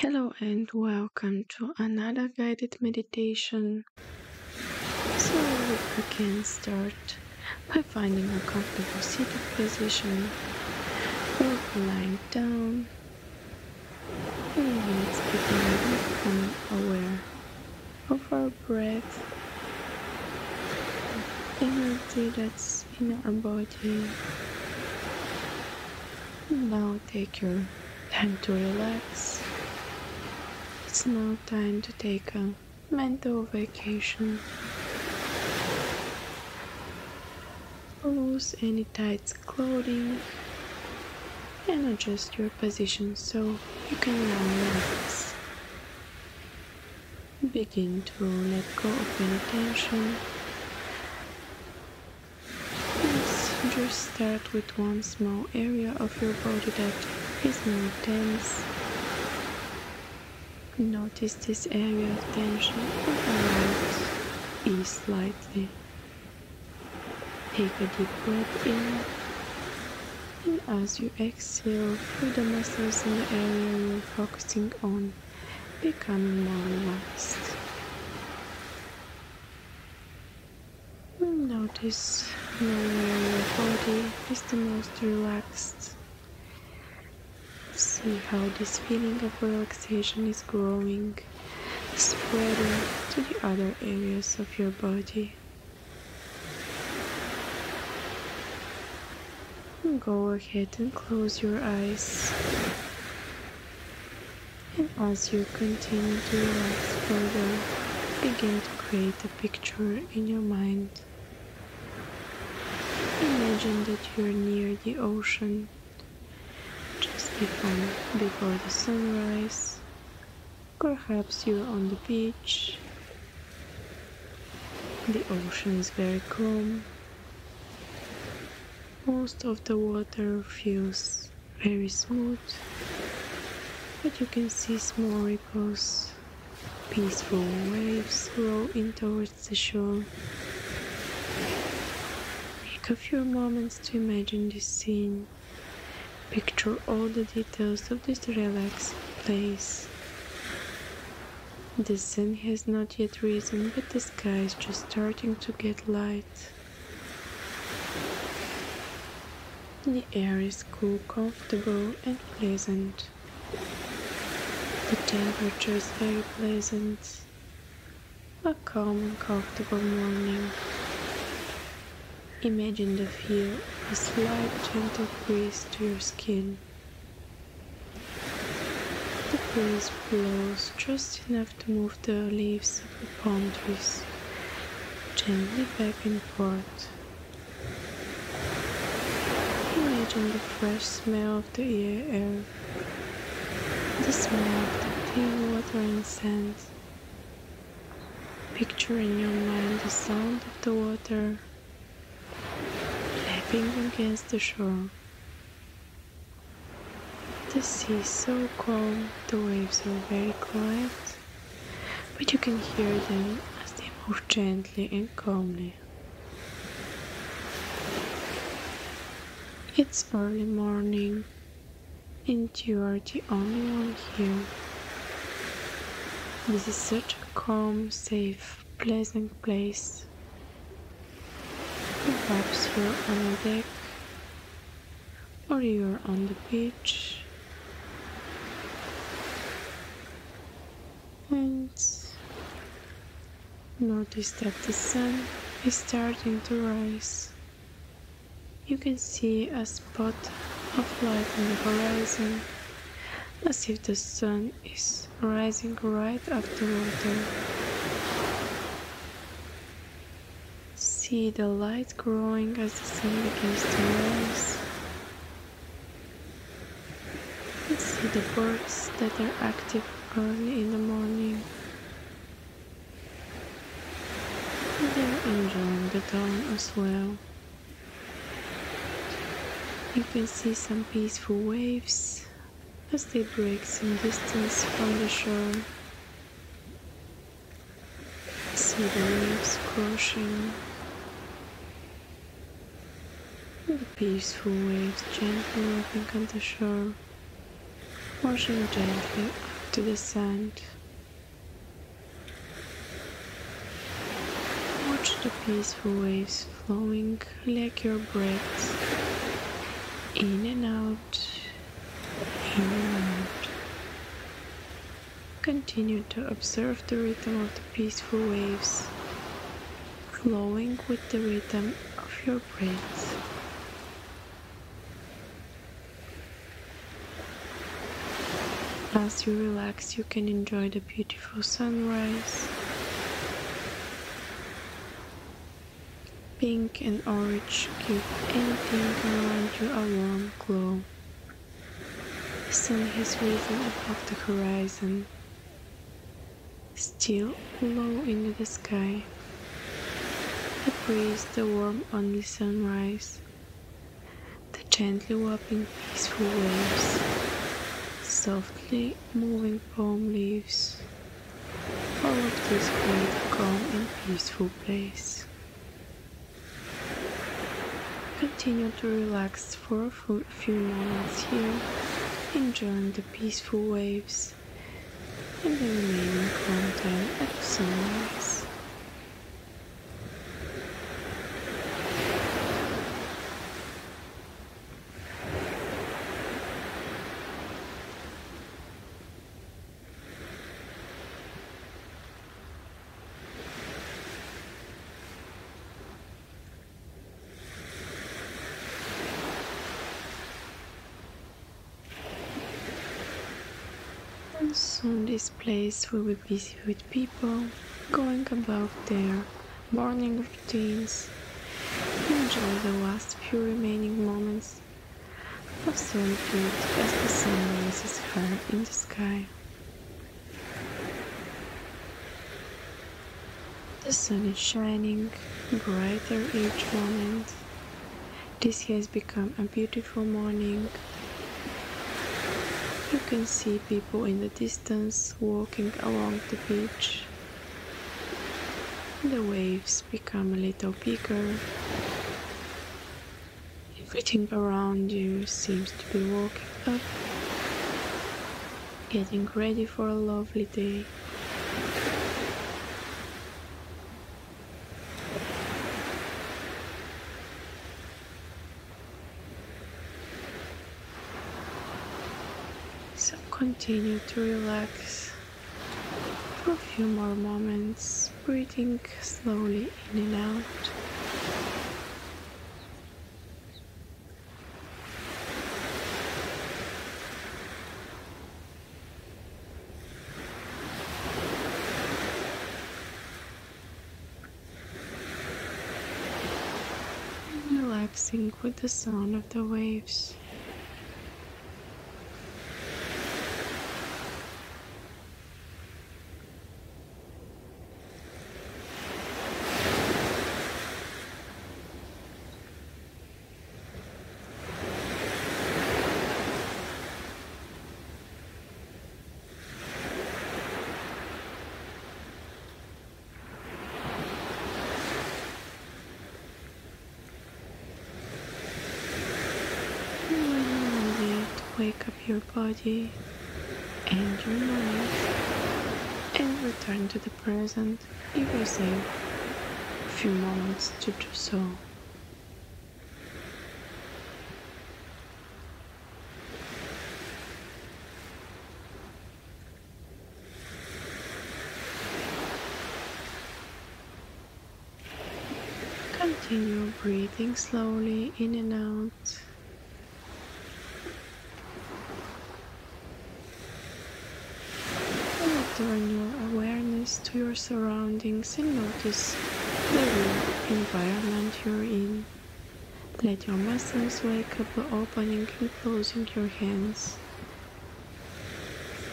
Hello and welcome to another guided meditation. So we can start by finding a comfortable seated position or lying down. And let's become aware of our breath, the energy that's in our body. Now take your time to relax. It's now time to take a mental vacation. Lose any tight clothing and adjust your position so you can now relax. Begin to let go of any tension. Just start with one small area of your body that is now tense Notice this area of tension allow it ease slightly. Take a deep breath in and as you exhale, feel the muscles in the area you're focusing on becoming more relaxed. Notice where your body is the most relaxed See how this feeling of relaxation is growing, spreading to the other areas of your body. Go ahead and close your eyes. And as you continue to relax further, begin to create a picture in your mind. Imagine that you're near the ocean before, before the sunrise. Perhaps you're on the beach. The ocean is very calm. Most of the water feels very smooth, but you can see small ripples, peaceful waves rolling towards the shore. Take a few moments to imagine this scene. Picture all the details of this relaxed place. The sun has not yet risen, but the sky is just starting to get light. The air is cool, comfortable, and pleasant. The temperature is very pleasant. A calm and comfortable morning. Imagine the of a slight gentle breeze to your skin. The breeze blows just enough to move the leaves of the palm trees gently back and forth. Imagine the fresh smell of the air, the smell of the clean water and sand. Picture in your mind the sound of the water against the shore. The sea is so calm, the waves are very quiet, but you can hear them as they move gently and calmly. It's early morning, and you are the only one here. This is such a calm, safe, pleasant place. Perhaps you're on a deck or you're on the beach. And notice that the sun is starting to rise. You can see a spot of light on the horizon as if the sun is rising right after water. See the light growing as the sun begins to rise. Let's see the birds that are active early in the morning. They're enjoying the dawn as well. You can see some peaceful waves as they break some distance from the shore. See the waves crashing the peaceful waves gently lapping on the shore, washing gently up to the sand. Watch the peaceful waves flowing like your breath in and out, in and out. Continue to observe the rhythm of the peaceful waves flowing with the rhythm of your breath. As you relax, you can enjoy the beautiful sunrise. Pink and orange give anything around you a warm glow. The sun has risen above the horizon, still low into the sky. The breeze, the warm only sunrise, the gently whopping peaceful waves, softly moving palm leaves. All of this create a calm and peaceful place. Continue to relax for a few moments here, enjoying the peaceful waves and the remaining calm time at sunrise. Soon this place will be busy with people going about their morning routines. Enjoy the last few remaining moments of solitude as the sun rises high in the sky. The sun is shining brighter each moment. This has become a beautiful morning you can see people in the distance walking along the beach. The waves become a little bigger. Everything around you seems to be walking up, getting ready for a lovely day. So continue to relax for a few more moments, breathing slowly in and out. Relaxing with the sound of the waves. wake up your body and your mind and return to the present. Give yourself a few moments to do so. Continue breathing slowly in and out. Return your awareness to your surroundings and notice the environment you're in. Let your muscles wake up by opening and closing your hands,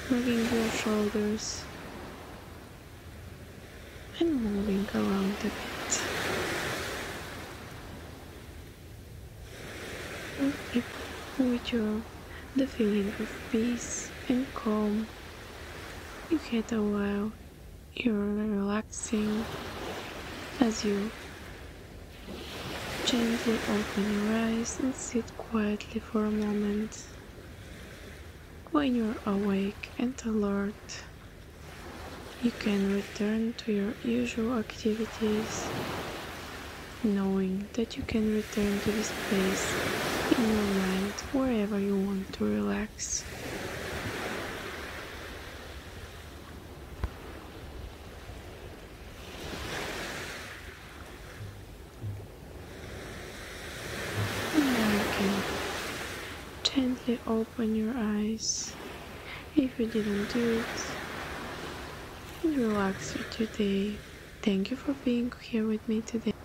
moving your shoulders, and moving around a bit. With your the feeling of peace and calm you get a while you're relaxing. As you gently open your eyes and sit quietly for a moment. When you're awake and alert, you can return to your usual activities, knowing that you can return to this place in your mind wherever you want to relax. Now you can gently open your eyes if you didn't do it relax for today. Thank you for being here with me today.